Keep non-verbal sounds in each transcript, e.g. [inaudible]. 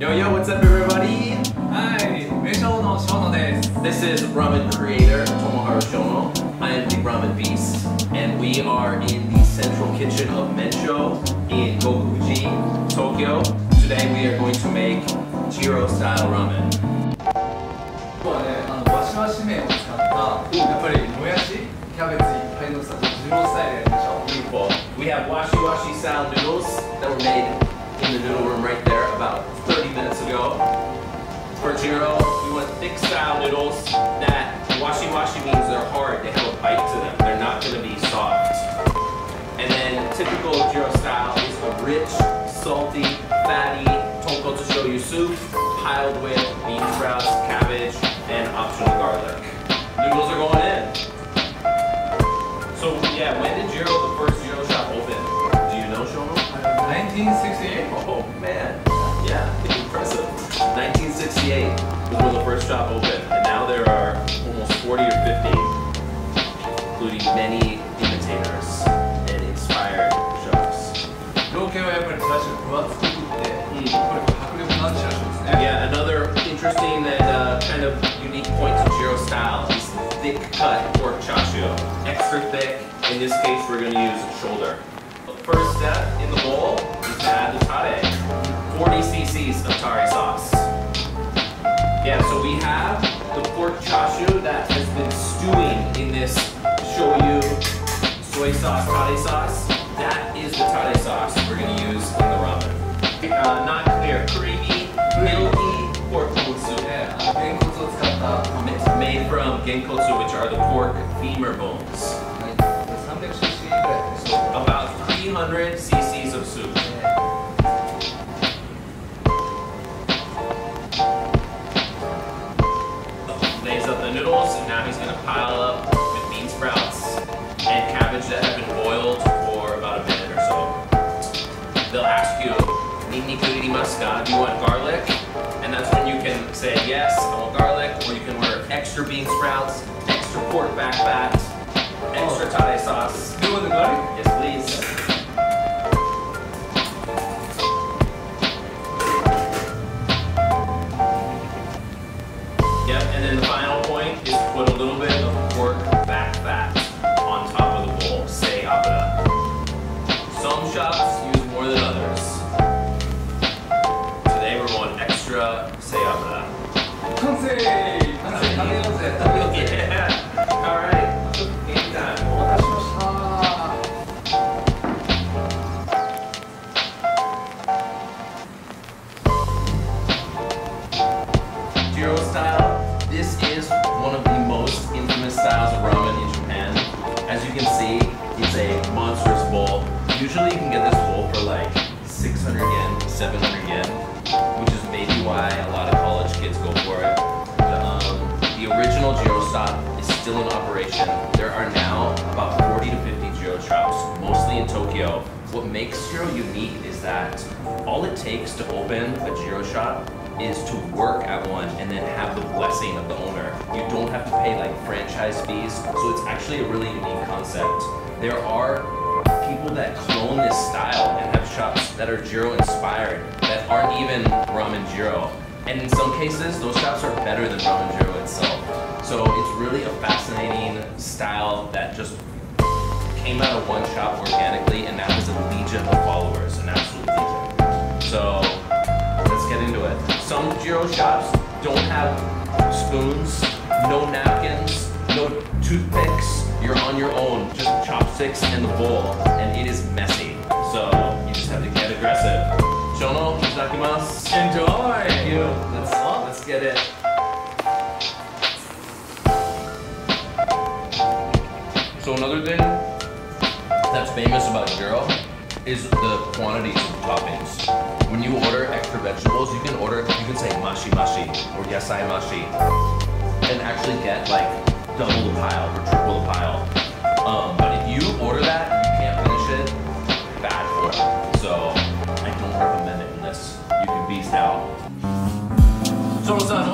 Yo yo, what's up everybody? Hi, Mensho no Shono desu. This is ramen creator Tomoharu Shono. I am the ramen beast, and we are in the central kitchen of Mensho in Goguchi, Tokyo. Today we are going to make Jiro style ramen. We have washi washi style noodles that were made Jiro, we want thick style noodles that washi washi means they're hard, they have a bite to them. They're not going to be soft. And then typical Jiro style is a rich, salty, fatty tonkotsu shoyu soup piled with bean sprouts, cabbage, and optional garlic. shop open, and now there are almost 40 or 50, including many imitators and inspired shops. Mm. Yeah, another interesting and uh, kind of unique point to Jiro style is thick cut pork chashu. Extra thick. In this case, we're going to use shoulder. The first step in the bowl is to add the tare. Yeah, so we have the pork chashu that has been stewing in this shoyu, soy sauce, tare sauce. That is the tare sauce we're going to use in the ramen. Uh, not clear, creamy, milky pork kutsu. Yeah, genkotsu uh, It's made from genkotsu, which are the pork femur bones. About 300 cc "Ninniku irimasu ka?" Do you want garlic? And that's when you can say yes, I want garlic, or you can order extra bean sprouts, extra pork back fat, extra tare sauce. Do you want the garlic? Yes, Jiro style. This is one of the most infamous styles of ramen in Japan. As you can see, it's a monstrous bowl. Usually you can get this bowl for like 600 yen, 700 yen, which is maybe why a lot of college kids go for it. The, um, the original Jiro style is still in operation. There are now about 40 to 50 Jiro shops, mostly in Tokyo. What makes Jiro unique is that all it takes to open a Jiro shop is to work at one and then have the blessing of the owner. You don't have to pay like franchise fees, so it's actually a really unique concept. There are people that clone this style and have shops that are Jiro inspired that aren't even ramen Jiro. And in some cases, those shops are better than ramen Jiro itself. So it's really a fascinating style that just came out of one shop organically and now has a legion of followers, an absolute legion. So let's get into it. Some Jiro shops don't have spoons, no napkins, no toothpicks. You're on your own, just chopsticks and the bowl, and it is messy. So you just have to get aggressive. Shono, itadakimasu. Enjoy! Thank you. Let's let's get it. So another thing that's famous about Jiro is the quantities of toppings. When you order extra vegetables, you can order, you can say mashi mashi or "yasai mashi and actually get like double the pile or triple the pile. Um, but if you order that you can't finish it, bad for it. So I don't recommend it unless you can beast out. So what's up?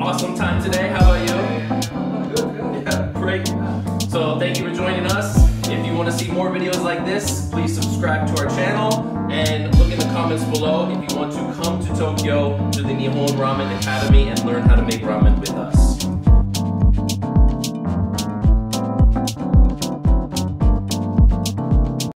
Awesome time today, how about you? Good, [laughs] good. Yeah, great. So thank you for joining us. If you want to see more videos like this, please subscribe to our channel and look in the comments below if you want to come to Tokyo to the Nihon Ramen Academy and learn how to make ramen with us.